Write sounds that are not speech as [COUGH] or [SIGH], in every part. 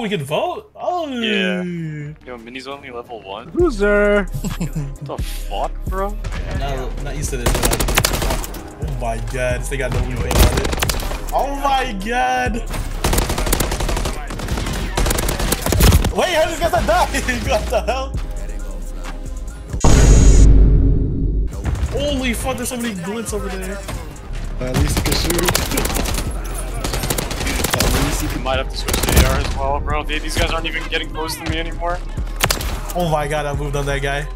We can vote? Oh. Yeah. Yo, Mini's only level 1? Loser. what the fuck, bro? I'm not, I'm not used to this. But oh my god, they got no replay on it. Oh my god. Wait, how did this guy die? [LAUGHS] what the hell? Holy fuck, there's so many glints over there. At least he can shoot. [LAUGHS] At least he You might have to switch to AR as well, bro. They, these guys aren't even getting close to me anymore. Oh my god, I moved on that guy.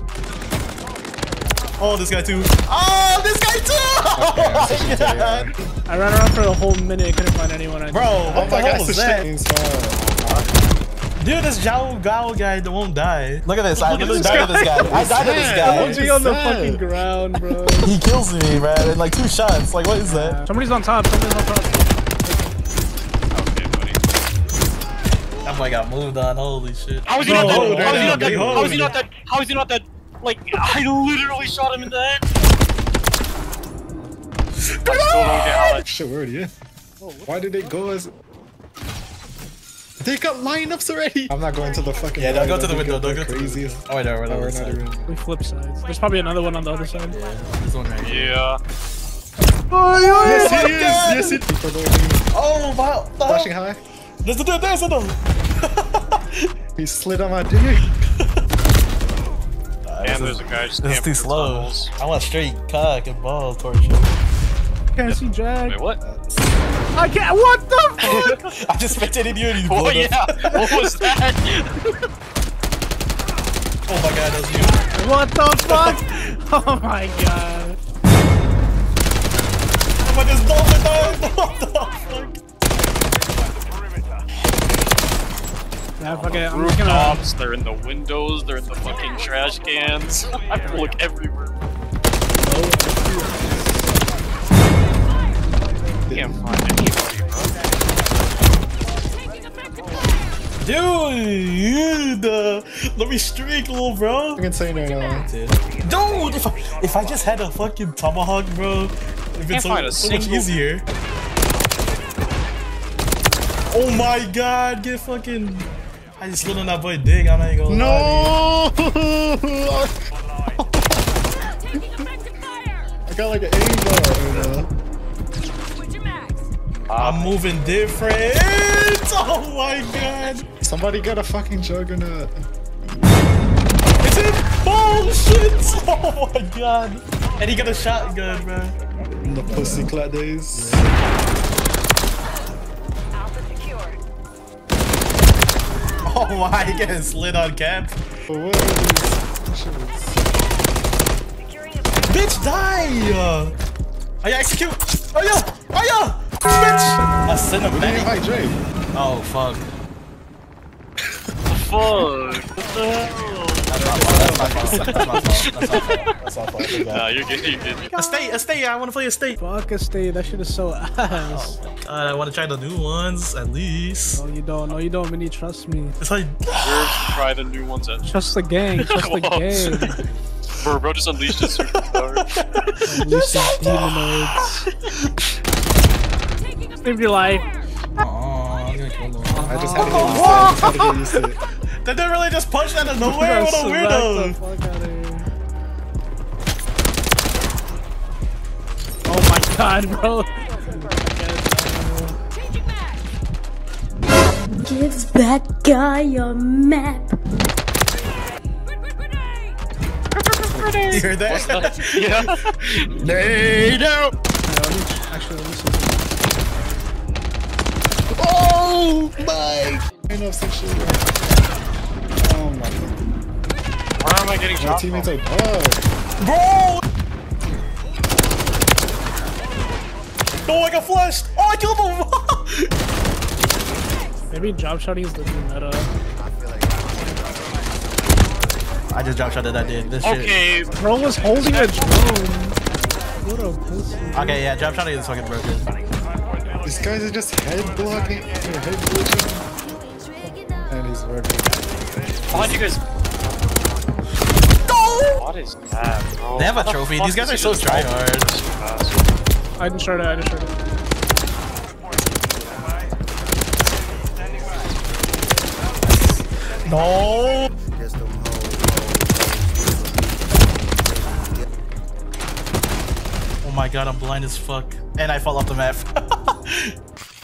Oh, this guy too. Oh, this guy too! [LAUGHS] Oh my god. I ran around for a whole minute, couldn't find anyone. I Bro, what Oh the my hell god, was that? Dude, this Zhao Gao guy that won't die. Look at this. I Look at literally this died to this guy. guy. I died to this sad. guy. I'm on the fucking ground, bro. He kills me, man, in like two shots. Like, what is that? Somebody's on top. Somebody's on top. Okay, buddy. That boy got moved on. Holy shit. How is he not dead? How is he not dead? Big How hole. he not dead? How is he not dead? Like, I literally shot him in the head. I still don't get how that Shit, we're already in. Why did they go as... They got lineups already! I'm not going to the fucking Yeah, don't go to the window. go Don't go to the window. Oh, wait, no, we're not we're this not even... We flip sides. There's probably another one on the other side. Yeah, this one right here. Yeah. Oh, Yes, my it is! Yes, it is! People don't even- Oh, wow. Flashing high. There's a dude. There's a dude. [LAUGHS] He slid on my dick. [LAUGHS] And there's a guy just This is too slow. tunnels. I want straight cock and balls torture. Can't see Jack. Wait, what? I can't. What the fuck? [LAUGHS] I just spit it in you and you Oh, blew it yeah. What was that? Oh my god, that was you. what the fuck? Oh my god. Oh my, this dolphin died. What the fuck? Nah, fuck it. I'm just gonna. Rooftops, they're in the windows, they're in the fucking trash cans. [LAUGHS] I have to look everywhere. Can't find anybody, bro. Dude, uh, let me streak, little bro. I'm insane right now. Dude, if I, if I just had a fucking tomahawk, bro, it'd been Can't so, so much easier. Oh my god, get fucking. I just slid on that boy dig, I'm not even gonna lie. No! I got like an aimbot right now. I'm moving different. [LAUGHS] Oh my god. Somebody got a fucking juggernaut. It's him. Bullshit. [LAUGHS] Oh my god. And he got a shotgun, bro. In the pussy clat days. Oh my, he getting slid on cap. But what are these shits? Bitch, die! Oh yeah, execute! Oh yeah! Oh yeah! Bitch! A What do cinematic. invite Drake? Oh fuck. Fuck. What the hell? That's my fault. Nah, you're good, you're good. A state, a state. I want to play a state. Fuck a stay. That shit is so [LAUGHS] ass. Oh, uh, God, I want to try the new ones at least. No, you don't. No, you don't. Mini, trust me. It's like, Deserves to try the new ones at Trust the gang. [LAUGHS] Trust the Whoa. gang. Bro, bro just unleashed his superpower. [LAUGHS] Lucid demonoids. Save your life. oh, I'm gonna kill them. I just had to get used to it. I just had to get used to it. Did they really just punch out of nowhere? What a weirdo! Oh my god, bro. Gives that guy a map. You heard that? [LAUGHS] yeah. They do. Actually, let me see. Oh my! I know some shit. Oh my god. Where am I getting shot? My teammates from? are bugged. Bro! No, I got flashed! Oh, I killed him! [LAUGHS] Maybe drop shotting is the new meta. I just drop shot that dude. This shit. Okay, Bro was holding a drone. What a pussy. Okay, yeah, drop shot is fucking broken. These guys are just head blocking, or head blocking. And he's working. behind you guys. What is that, bro? They have a How the trophy. These guys are so just fall tryhard. I didn't start it. I didn't start it. No. Oh my god, I'm blind as fuck. And I fall off the map. [LAUGHS]